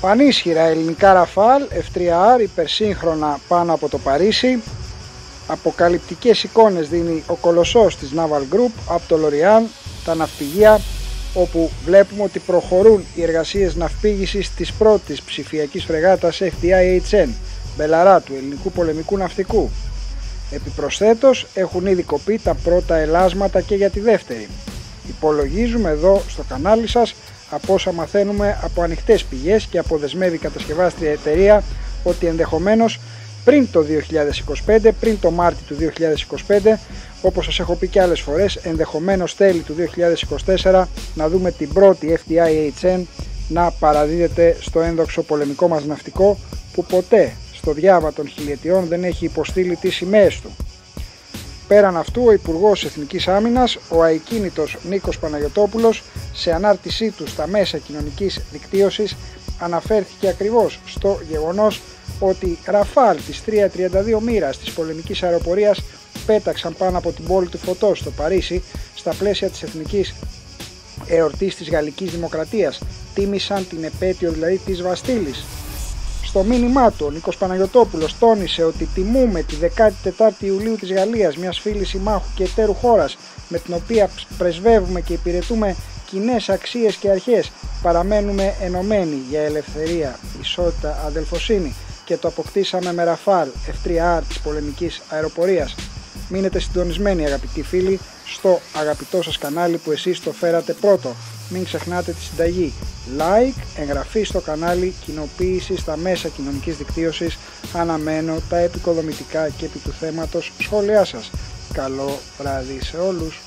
Πανίσχυρα ελληνικά Rafale F3R υπερσύγχρονα πάνω από το Παρίσι. Αποκαλυπτικές εικόνες δίνει ο κολοσσός της Naval Group από το Λοριάν, τα ναυπηγεία όπου βλέπουμε ότι προχωρούν οι εργασίες ναυπήγησης της πρώτης ψηφιακής φρεγάτας FDI-HN Belharra του ελληνικού πολεμικού ναυτικού. Επιπροσθέτως έχουν ήδη κοπεί τα πρώτα ελάσματα και για τη δεύτερη. Υπολογίζουμε εδώ στο κανάλι σας από όσα μαθαίνουμε από ανοιχτές πηγές και αποδεσμεύει η κατασκευάστρια εταιρεία ότι ενδεχομένως πριν το 2025, πριν το Μάρτιο του 2025, όπως σας έχω πει και άλλες φορές, ενδεχομένως τέλη του 2024 να δούμε την πρώτη FDI-HN να παραδίδεται στο ένδοξο πολεμικό μας ναυτικό που ποτέ στο διάβα των χιλιετιών δεν έχει υποστήλει τις σημαίες του. Πέραν αυτού, ο Υπουργός Εθνικής Άμυνας, ο αικίνητος Νίκος Παναγιοτόπουλος, σε ανάρτησή του στα μέσα κοινωνικής δικτύωσης, αναφέρθηκε ακριβώς στο γεγονός ότι ραφάλ της 332 μοίρας της πολεμικής αεροπορίας πέταξαν πάνω από την πόλη του Φωτό στο Παρίσι στα πλαίσια της εθνικής εορτής της Γαλλικής Δημοκρατίας. Τίμησαν την επέτειο δηλαδή της Βαστήλης στο μήνυμά του, ο Νίκος Παναγιωτόπουλος τόνισε ότι τιμούμε τη 14η Ιουλίου της Γαλλίας, μιας φίλης συμμάχου και εταίρου χώρας, με την οποία πρεσβεύουμε και υπηρετούμε κοινές αξίες και αρχές. Παραμένουμε ενωμένοι για ελευθερία, ισότητα, αδελφοσύνη και το αποκτήσαμε με Ραφάλ F3R της πολεμικής αεροπορίας. Μείνετε συντονισμένοι αγαπητοί φίλοι στο αγαπητό σας κανάλι που εσείς το φέρατε πρώτο. Μην ξεχνάτε τη συνταγή like, εγγραφή στο κανάλι, κοινοποίηση στα μέσα κοινωνικής δικτύωσης. Αναμένω τα επικοδομητικά και επί του θέματος σχόλιά σας. Καλό βράδυ σε όλους.